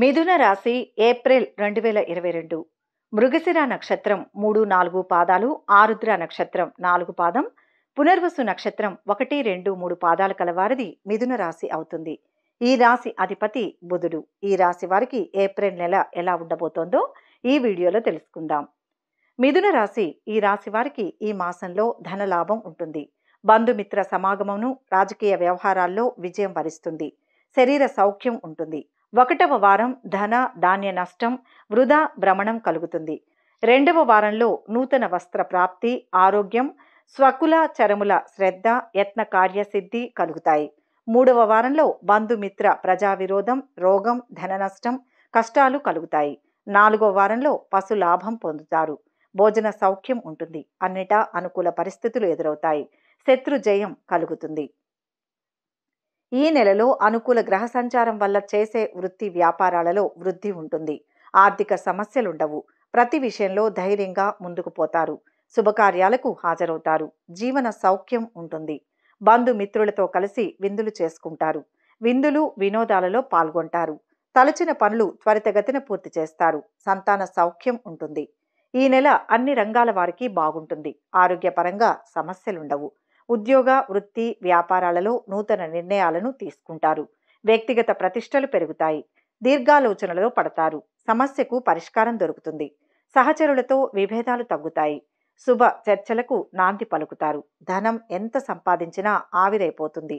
మిథున రాశి ఏప్రిల్ రెండు వేల ఇరవై రెండు. మృగశిర నక్షత్రం మూడు నాలుగు పాదాలు ఆరుద్ర నక్షత్రం నాలుగు పాదం పునర్వసు నక్షత్రం ఒకటి రెండు మూడు పాదాలు కలవారిది మిథున రాశి అవుతుంది. ఈ రాశి అధిపతి బుధుడు. ఈ రాశి వారికి ఏప్రిల్ నెల ఎలా ఉండబోతోందో ఈ వీడియోలో తెలుసుకుందాం. మిథున రాశి ఈ రాశి వారికి ఈ మాసంలో ధనలాభం ఉంటుంది. బంధుమిత్ర సమాగమను రాజకీయ వ్యవహారాల్లో విజయం వరిస్తుంది. శరీర సౌఖ్యం ఉంటుంది. ఒకటవ వారం ధన ధాన్య నష్టం వృధా భ్రమణం కలుగుతుంది. రెండవ వారంలో నూతన వస్త్ర ప్రాప్తి ఆరోగ్యం స్వకుల చరముల శ్రద్ధ యత్న కార్యసిద్ధి కలుగుతాయి. మూడవ వారంలో బంధుమిత్ర ప్రజా విరోధం రోగం ధన నష్టం కష్టాలు కలుగుతాయి. నాలుగవ వారంలో పశు లాభం పొందుతారు. భోజన సౌఖ్యం ఉంటుంది. అన్నిటా అనుకూల పరిస్థితులు ఎదురవుతాయి. శత్రు జయం కలుగుతుంది. ఈ నెలలో అనుకూల గ్రహ సంచారం వల్ల చేసే వృత్తి వ్యాపారాలలో వృద్ధి ఉంటుంది. ఆర్థిక సమస్యలుండవు. ప్రతి విషయంలో ధైర్యంగా ముందుకు పోతారు. శుభకార్యాలకు హాజరవుతారు. జీవన సౌఖ్యం ఉంటుంది. బంధుమిత్రులతో కలిసి విందులు చేసుకుంటారు. విందులు వినోదాలలో పాల్గొంటారు. తలచిన పనులు త్వరితగతిన పూర్తి చేస్తారు. సంతాన సౌఖ్యం ఉంటుంది. ఈ నెల అన్ని రంగాల వారికి బాగుంటుంది. ఆరోగ్యపరంగా సమస్యలుండవు. ఉద్యోగ వృత్తి వ్యాపారాలలో నూతన నిర్ణయాలను తీసుకుంటారు. వ్యక్తిగత ప్రతిష్టలు పెరుగుతాయి. దీర్ఘాలోచనలో పడతారు. సమస్యకు పరిష్కారం దొరుకుతుంది. సహచరులతో విభేదాలు తగ్గుతాయి. శుభ చర్చలకు నాంది పలుకుతారు. ధనం ఎంత సంపాదించినా ఆవిరైపోతుంది.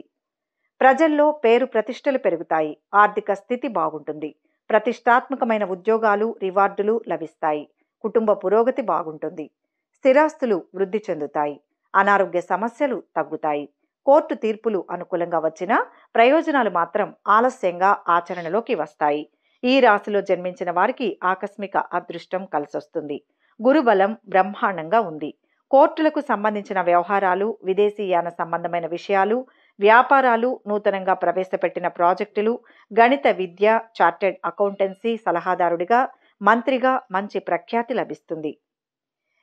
ప్రజల్లో పేరు ప్రతిష్టలు పెరుగుతాయి. ఆర్థిక స్థితి బాగుంటుంది. ప్రతిష్టాత్మకమైన ఉద్యోగాలు రివార్డులు లభిస్తాయి. కుటుంబ పురోగతి బాగుంటుంది. స్థిరాస్తులు వృద్ధి చెందుతాయి. అనారోగ్య సమస్యలు తగ్గుతాయి. కోర్టు తీర్పులు అనుకూలంగా వచ్చినా ప్రయోజనాలు మాత్రం ఆలస్యంగా ఆచరణలోకి వస్తాయి. ఈ రాశిలో జన్మించిన వారికి ఆకస్మిక అదృష్టం కలిసొస్తుంది. గురుబలం బ్రహ్మాండంగా ఉంది. కోర్టులకు సంబంధించిన వ్యవహారాలు విదేశీయాన సంబంధమైన విషయాలు వ్యాపారాలు నూతనంగా ప్రవేశపెట్టిన ప్రాజెక్టులు గణిత విద్య చార్టెడ్ అకౌంటెన్సీ సలహాదారుడిగా మంత్రిగా మంచి ప్రఖ్యాతి లభిస్తుంది.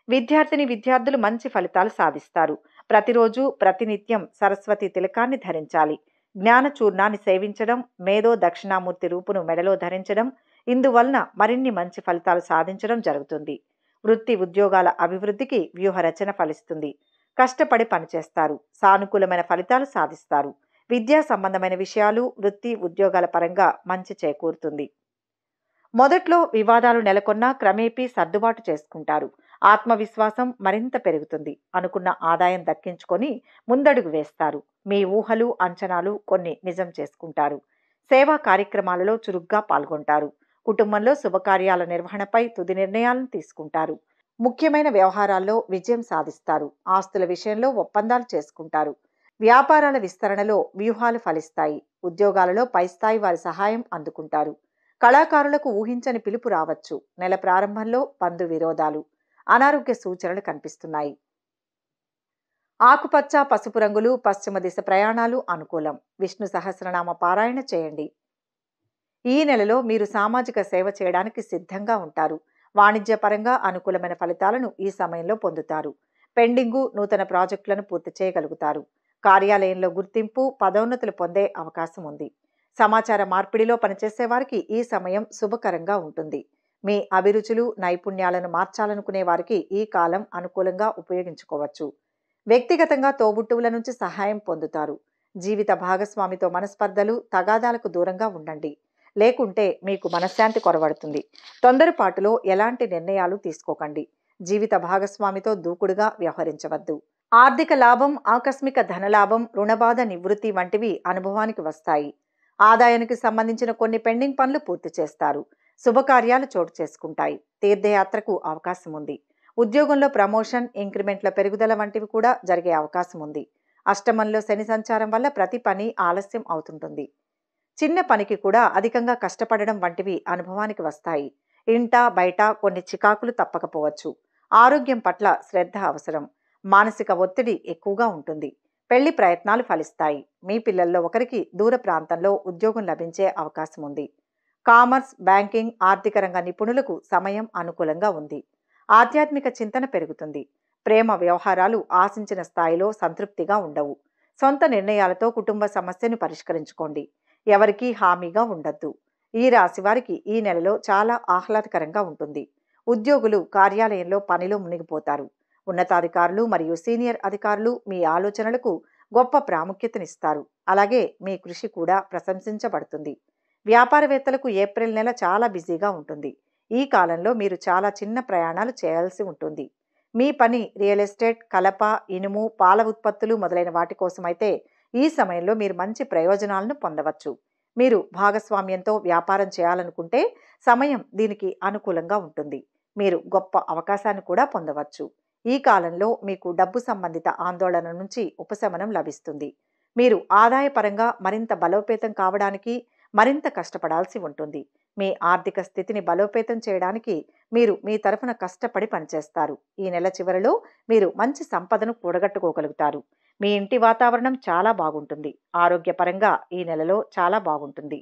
విద్యార్థిని విద్యార్థులు మంచి ఫలితాలు సాధిస్తారు. ప్రతిరోజు ప్రతినిత్యం సరస్వతి తిలకాన్ని ధరించాలి. జ్ఞాన చూర్ణాన్ని సేవించడం మేధో దక్షిణామూర్తి రూపును మెడలో ధరించడం ఇందువలన మరిన్ని మంచి ఫలితాలు సాధించడం జరుగుతుంది. వృత్తి ఉద్యోగాల అభివృద్ధికి వ్యూహరచన ఫలిస్తుంది. కష్టపడి పనిచేస్తారు. సానుకూలమైన ఫలితాలు సాధిస్తారు. విద్యా సంబంధమైన విషయాలు వృత్తి ఉద్యోగాల పరంగా మంచి చేకూరుతుంది. మొదట్లో వివాదాలు నెలకొన్నా క్రమేపీ సర్దుబాటు చేసుకుంటారు. ఆత్మవిశ్వాసం మరింత పెరుగుతుంది అనుకున్న ఆదాయం దక్కించుకొని ముందడుగు వేస్తారు. మీ ఊహలు అంచనాలు కొన్ని నిజం చేసుకుంటారు. సేవా కార్యక్రమాలలో చురుగ్గా పాల్గొంటారు. కుటుంబంలో శుభకార్యాల నిర్వహణపై తుది నిర్ణయాలను తీసుకుంటారు. ముఖ్యమైన వ్యవహారాల్లో విజయం సాధిస్తారు. ఆస్తుల విషయంలో ఒప్పందాలు చేసుకుంటారు. వ్యాపారాల విస్తరణలో వ్యూహాలు ఫలిస్తాయి. ఉద్యోగాలలో పైస్థాయి వారి సహాయం అందుకుంటారు. కళాకారులకు ఊహించని పిలుపు రావచ్చు. నెల ప్రారంభంలో బంధు విరోధాలు. అనారోగ్య సూచనలు కనిపిస్తున్నాయి. ఆకుపచ్చ పసుపు రంగులు పశ్చిమ దిశ ప్రయాణాలు అనుకూలం. విష్ణు సహస్రనామ పారాయణ చేయండి. ఈ నెలలో మీరు సామాజిక సేవ చేయడానికి సిద్ధంగా ఉంటారు. వాణిజ్యపరంగా అనుకూలమైన ఫలితాలను ఈ సమయంలో పొందుతారు. పెండింగు నూతన ప్రాజెక్టులను పూర్తి చేయగలుగుతారు. కార్యాలయంలో గుర్తింపు పదోన్నతులు పొందే అవకాశం ఉంది. సమాచార మార్పిడిలో పనిచేసే వారికి ఈ సమయం శుభకరంగా ఉంటుంది. మీ అభిరుచులు నైపుణ్యాలను మార్చాలనుకునే వారికి ఈ కాలం అనుకూలంగా ఉపయోగించుకోవచ్చు. వ్యక్తిగతంగా తోబుట్టువుల నుంచి సహాయం పొందుతారు. జీవిత భాగస్వామితో మనస్పర్ధలు తగాదాలకు దూరంగా ఉండండి. లేకుంటే మీకు మనశ్శాంతి కొరవడుతుంది. తొందరపాటులో ఎలాంటి నిర్ణయాలు తీసుకోకండి. జీవిత భాగస్వామితో దూకుడుగా వ్యవహరించవద్దు. ఆర్థిక లాభం ఆకస్మిక ధనలాభం రుణబాధ నివృత్తి వంటివి అనుభవానికి వస్తాయి. ఆదాయానికి సంబంధించిన కొన్ని పెండింగ్ పనులు పూర్తి చేస్తారు. శుభకార్యాలు చోటు చేసుకుంటాయి. తీర్థయాత్రకు అవకాశం ఉంది ఉద్యోగంలో ప్రమోషన్ ఇంక్రిమెంట్ల పెరుగుదల వంటివి కూడా జరిగే అవకాశం ఉంది అష్టమంలో శని సంచారం వల్ల ప్రతి పని ఆలస్యం అవుతుంటుంది. చిన్న పనికి కూడా అధికంగా కష్టపడడం వంటివి అనుభవానికి వస్తాయి. ఇంట బయట కొన్ని చికాకులు తప్పకపోవచ్చు. ఆరోగ్యం పట్ల శ్రద్ధ అవసరం. మానసిక ఒత్తిడి ఎక్కువగా ఉంటుంది. పెళ్ళి ప్రయత్నాలు ఫలిస్తాయి. మీ పిల్లల్లో ఒకరికి దూర ప్రాంతంలో ఉద్యోగం లభించే అవకాశం ఉంది కామర్స్ బ్యాంకింగ్ ఆర్థిక రంగ నిపుణులకు సమయం అనుకూలంగా ఉంది. ఆధ్యాత్మిక చింతన పెరుగుతుంది. ప్రేమ వ్యవహారాలు ఆశించిన స్థాయిలో సంతృప్తిగా ఉండవు. సొంత నిర్ణయాలతో కుటుంబ సమస్యను పరిష్కరించుకోండి. ఎవరికీ హామీగా ఉండద్దు. ఈ రాశి వారికి ఈ నెలలో చాలా ఆహ్లాదకరంగా ఉంటుంది. ఉద్యోగులు కార్యాలయంలో పనిలో మునిగిపోతారు. ఉన్నతాధికారులు మరియు సీనియర్ అధికారులు మీ ఆలోచనలకు గొప్ప ప్రాముఖ్యతనిస్తారు. అలాగే మీ కృషి కూడా ప్రశంసించబడుతుంది. వ్యాపారవేత్తలకు ఏప్రిల్ నెల చాలా బిజీగా ఉంటుంది. ఈ కాలంలో మీరు చాలా చిన్న ప్రయాణాలు చేయాల్సి ఉంటుంది. మీ పని రియల్ ఎస్టేట్ కలప ఇనుము పాల ఉత్పత్తులు మొదలైన వాటి కోసమైతే ఈ సమయంలో మీరు మంచి ప్రయోజనాలను పొందవచ్చు. మీరు భాగస్వామ్యంతో వ్యాపారం చేయాలనుకుంటే సమయం దీనికి అనుకూలంగా ఉంటుంది. మీరు గొప్ప అవకాశాన్ని కూడా పొందవచ్చు. ఈ కాలంలో మీకు డబ్బు సంబంధిత ఆందోళన నుంచి ఉపశమనం లభిస్తుంది. మీరు ఆదాయపరంగా మరింత బలోపేతం కావడానికి మరింత కష్టపడాల్సి ఉంటుంది. మీ ఆర్థిక స్థితిని బలోపేతం చేయడానికి మీరు మీ తరఫున కష్టపడి పనిచేస్తారు. ఈ నెల చివరిలో మీరు మంచి సంపదను కూడగట్టుకోగలుగుతారు. మీ ఇంటి వాతావరణం చాలా బాగుంటుంది. ఆరోగ్యపరంగా ఈ నెలలో చాలా బాగుంటుంది.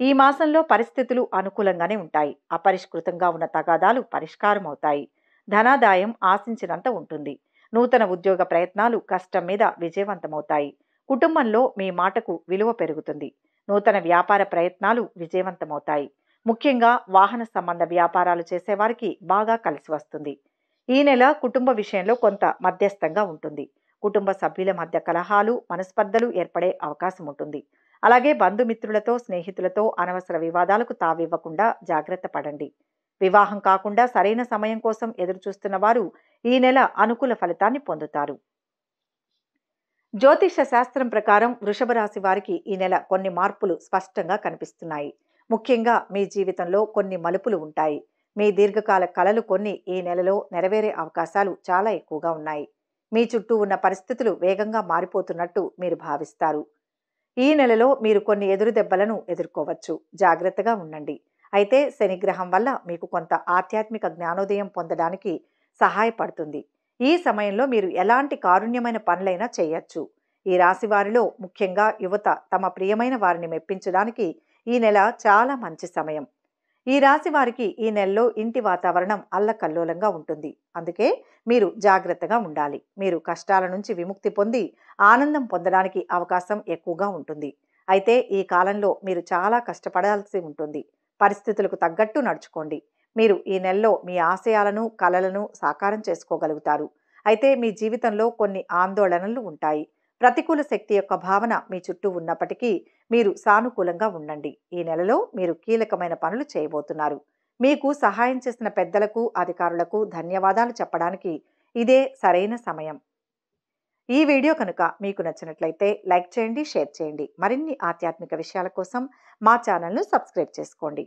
ఈ మాసంలో పరిస్థితులు అనుకూలంగానే ఉంటాయి. అపరిష్కృతంగా ఉన్న తగాదాలు పరిష్కారం అవుతాయి ధనాదాయం ఆశించినంత ఉంటుంది. నూతన ఉద్యోగ ప్రయత్నాలు కష్టం మీద విజయవంతమవుతాయి. కుటుంబంలో మీ మాటకు విలువ పెరుగుతుంది. నూతన వ్యాపార ప్రయత్నాలు విజయవంతమవుతాయి. ముఖ్యంగా వాహన సంబంధ వ్యాపారాలు చేసేవారికి బాగా కలిసి వస్తుంది. ఈ నెల కుటుంబ విషయంలో కొంత మధ్యస్థంగా ఉంటుంది. కుటుంబ సభ్యుల మధ్య కలహాలు మనస్పర్ధలు ఏర్పడే అవకాశం ఉంటుంది. అలాగే బంధుమిత్రులతో స్నేహితులతో అనవసర వివాదాలకు తావివ్వకుండా జాగ్రత్త పడండి. వివాహం కాకుండా సరైన సమయం కోసం ఎదురుచూస్తున్న వారు ఈ నెల అనుకూల ఫలితాన్ని పొందుతారు. జ్యోతిష శాస్త్రం ప్రకారం వృషభ రాశి వారికి ఈ నెల కొన్ని మార్పులు స్పష్టంగా కనిపిస్తున్నాయి. ముఖ్యంగా మీ జీవితంలో కొన్ని మలుపులు ఉంటాయి. మీ దీర్ఘకాల కలలు కొన్ని ఈ నెలలో నెరవేరే అవకాశాలు చాలా ఎక్కువగా ఉన్నాయి. మీ చుట్టూ ఉన్న పరిస్థితులు వేగంగా మారిపోతున్నట్టు మీరు భావిస్తారు. ఈ నెలలో మీరు కొన్ని ఎదురు దెబ్బలను ఎదుర్కోవచ్చు. జాగ్రత్తగా ఉండండి. అయితే శనిగ్రహం వల్ల మీకు కొంత ఆధ్యాత్మిక జ్ఞానోదయం పొందడానికి సహాయపడుతుంది. ఈ సమయంలో మీరు ఎలాంటి కారుణ్యమైన పనులైనా చేయొచ్చు. ఈ రాశి వారిలో ముఖ్యంగా యువత తమ ప్రియమైన వారిని మెప్పించడానికి ఈ నెల చాలా మంచి సమయం. ఈ రాశి వారికి ఈ నెలలో ఇంటి వాతావరణం అల్లకల్లోలంగా ఉంటుంది. అందుకే మీరు జాగ్రత్తగా ఉండాలి. మీరు కష్టాల నుంచి విముక్తి పొంది ఆనందం పొందడానికి అవకాశం ఎక్కువగా ఉంటుంది. అయితే ఈ కాలంలో మీరు చాలా కష్టపడాల్సి ఉంటుంది. పరిస్థితులకు తగ్గట్టు నడుచుకోండి. మీరు ఈ నెలలో మీ ఆశయాలను కలలను సాకారం చేసుకోగలుగుతారు. అయితే మీ జీవితంలో కొన్ని ఆందోళనలు ఉంటాయి. ప్రతికూల శక్తి యొక్క భావన మీ చుట్టూ ఉన్నప్పటికీ మీరు సానుకూలంగా ఉండండి. ఈ నెలలో మీరు కీలకమైన పనులు చేయబోతున్నారు. మీకు సహాయం చేసిన పెద్దలకు అధికారులకు ధన్యవాదాలు చెప్పడానికి ఇదే సరైన సమయం. ఈ వీడియో కనుక మీకు నచ్చినట్లయితే లైక్ చేయండి షేర్ చేయండి. మరిన్ని ఆధ్యాత్మిక విషయాల కోసం మా ఛానల్ను సబ్స్క్రైబ్ చేసుకోండి.